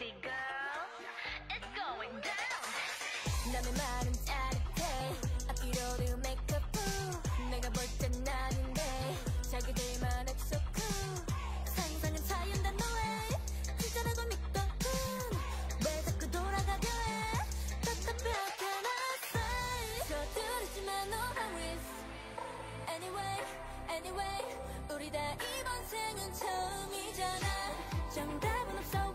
ready, girl? It's going down. 남의 말은 짜릿해. 앞뒤로도 메이크업 후 내가 볼땐 아닌데 자기들만 액션 쿨 상상은 자연다 너의 진짜라고 믿거든 왜 자꾸 돌아가려 해? 답답하게 나서 서두르지만 no hurries Anyway, anyway. 우리 다 이번 생은 처음이잖아. 정답은 없어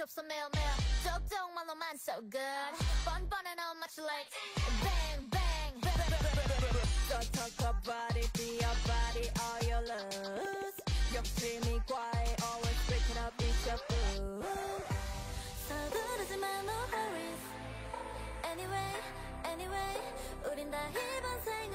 끝이 없어 매일 매일. 똑똑 말로만 so good. 뻔뻔해 much like bang bang So talk about it, be your body all your lust 욕심이 과해 always breaking up is your food So good as a man, no worries Anyway, anyway 우린 다 이번 생은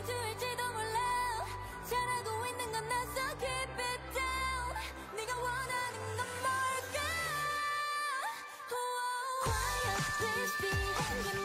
해줄지도 몰라 잘하고 있는 건 나 so keep it down 네가 원하는 건 뭘까 oh, Quiet please be